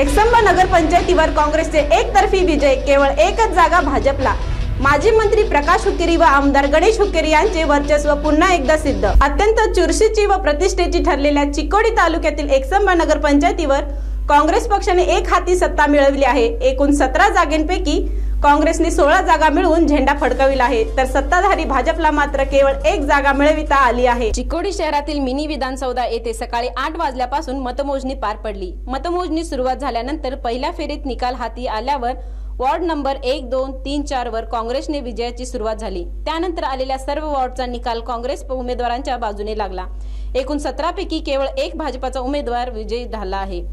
एकसंब नगरपंचायतीवर काँग्रेसचे एकतर्फी विजय केवळ एकच जागा भाजपला. माजी मंत्री प्रकाश हुकेरी व आमदार गणेश हुक्केरी यांचे वर्चस्व पुन्हा एकदा सिद्ध. अत्यंत चुरशीची व प्रतिष्ठेची ठरलेल्या चिकोडी तालुक्यातील एकसंब नगरपंचायतीवर काँग्रेस पक्षाने एक हाती सत्ता मिळवली आहे. एकूण सतरा जागेंपैकी काँग्रेसने सोळा जागा मिळवून झेंडा फडकविला आहे. तर सत्ताधारी भाजपला मात्र केवळ एक जागा मिळविता आली आहे. चिकोडी शहरातील मिनी विधानसौधा येथे सकाळी आठ वाजल्यापासून मतमोजणी पार पडली. मतमोजणी सुरुवात झाल्यानंतर पहिल्या फेरीत निकाल हाती आल्यावर वॉर्ड नंबर एक दोन तीन चार वर काँग्रेसने विजयाची सुरुवात झाली. त्यानंतर आलेल्या सर्व वॉर्डचा निकाल काँग्रेस उमेदवारांच्या बाजूने लागला. एकूण सतरा पैकी केवळ एक भाजपाचा उमेदवार विजयी झाला आहे.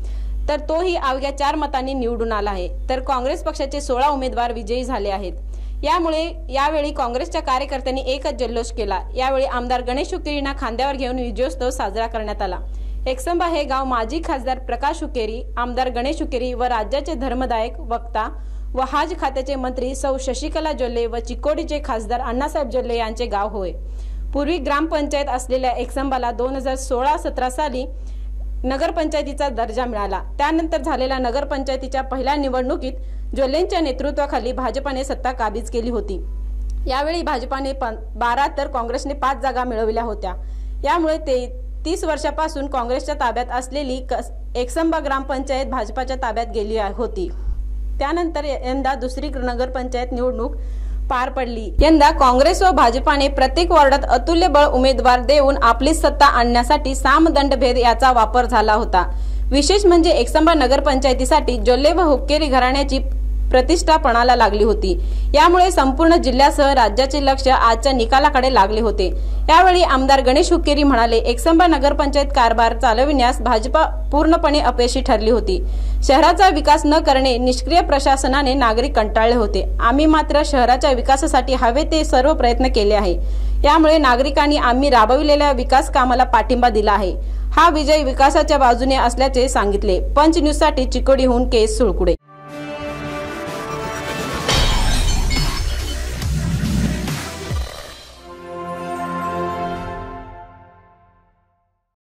तर तोही अवघ्या चार मतांनी निवडून आला आहे. तर काँग्रेस पक्षाचे सोळा उमेदवार विजयी झाले आहेत. यामुळे यावेळी काँग्रेसच्या कार्यकर्त्यांनी एकच जल्लोष केला. यावेळी आमदार गणेश शुकेरींना खांद्यावर घेऊन विजयोत्सव साजरा करण्यात आला. एकसंबा हे गाव माजी खासदार प्रकाश हुकेरी आमदार गणेश हुकेरी व राज्याचे धर्मदायक वक्ता व हाज खात्याचे मंत्री सौ शशिकला जोल्ले व चिकोडीचे खासदार अण्णासाहेब जोल्ले यांचे गाव होय. पूर्वी ग्रामपंचायत असलेल्या एकसंबाला दोन हजार सोळा सतरा साली नगरपंचायतीचा दर्जा मिळाला. त्यानंतर झालेल्या नगरपंचायतीच्या पहिल्या निवडणुकीत जोल्लेंच्या नेतृत्वाखाली भाजपाने सत्ता काबीज केली होती. यावेळी भाजपाने बारा तर काँग्रेसने पाच जागा मिळवल्या होत्या. यामुळे ते तीस वर्षापासून काँग्रेसच्या ताब्यात असलेली कस- एकसंबा ग्रामपंचायत भाजपाच्या ताब्यात गेली आहे- होती. त्यानंतर यंदा दुसरी नगरपंचायत निवडणूक पार पडली. यंदा काँग्रेस व भाजपाने प्रत्येक वॉर्डात अतुल्य बळ उमेदवार देऊन आपली सत्ता आणण्यासाठी सामदंड भेद याचा वापर झाला होता. विशेष म्हणजे एकसंबा नगरपंचायतीसाठी जोल्ले व हुक्केरी घराण्याची प्रतिष्ठापणाला लागली होती. यामुळे संपूर्ण जिल्ह्यासह राज्याचे लक्ष आजच्या निकालाकडे लागले होते. यावेळी आमदार गणेश हुक्केरी म्हणाले एकसंबा नगरपंचायत कारभार चालविण्यास भाजपा पूर्णपणे अपयशी ठरली होती. शहराचा विकास न करणे निष्क्रिय प्रशासनाने नागरिक कंटाळले होते. आम्ही मात्र शहराच्या विकासासाठी हवे ते सर्व प्रयत्न केले आहे. यामुळे नागरिकांनी आम्ही राबविलेल्या विकास कामाला पाठिंबा दिला आहे. हा विजय विकासाच्या बाजूने असल्याचे सांगितले. पंच न्यूजसाठी चिकोडीहून केस सुळकुडे.